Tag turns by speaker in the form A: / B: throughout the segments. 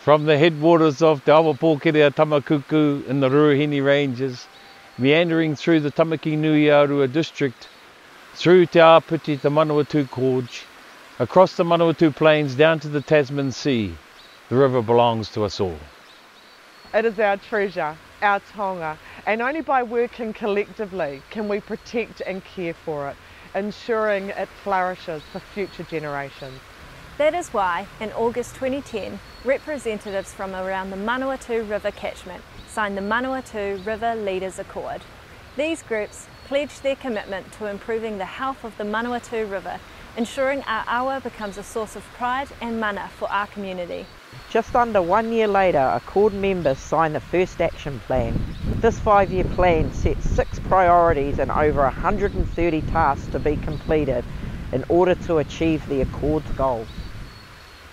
A: From the headwaters of Te Awapōkere Tamakuku in the Ruahine Ranges, meandering through the Tamaki Nui Arua district, through Te Āpiti, the Manawatu Gorge, across the Manawatu Plains down to the Tasman Sea, the river belongs to us all.
B: It is our treasure, our tonga, and only by working collectively can we protect and care for it, ensuring it flourishes for future generations.
C: That is why, in August 2010, representatives from around the Manawatu River catchment signed the Manawatu River Leaders Accord. These groups pledged their commitment to improving the health of the Manawatu River, ensuring our awa becomes a source of pride and mana for our community.
D: Just under one year later, Accord members signed the first action plan. This five year plan sets six priorities and over 130 tasks to be completed in order to achieve the Accord's goals.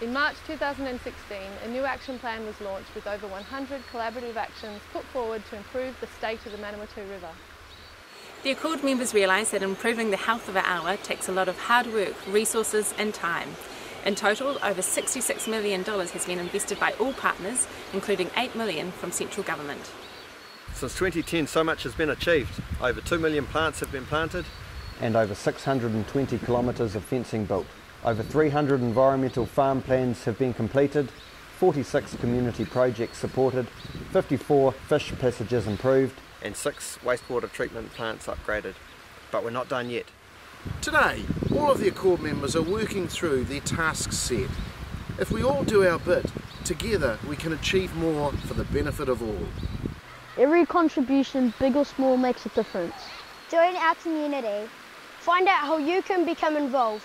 E: In March 2016, a new action plan was launched with over 100 collaborative actions put forward to improve the state of the Manawatu River.
F: The Accord members realise that improving the health of our awa takes a lot of hard work, resources and time. In total, over $66 million has been invested by all partners, including 8 million from central government.
G: Since 2010, so much has been achieved. Over 2 million plants have been planted.
H: And over 620 kilometres of fencing built. Over 300 environmental farm plans have been completed, 46 community projects supported, 54 fish passages improved,
G: and six wastewater treatment plants upgraded. But we're not done yet.
I: Today, all of the Accord members are working through their tasks set. If we all do our bit, together we can achieve more for the benefit of all.
J: Every contribution, big or small, makes a difference.
K: Join our community. Find out how you can become involved.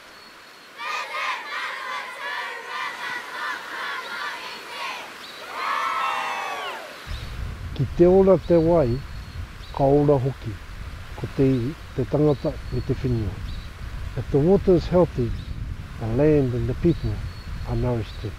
L: Ki te ora te wai, ka ora hoki, ko te, te tangata me te whenua. If the water is healthy, the land and the people are nourished too.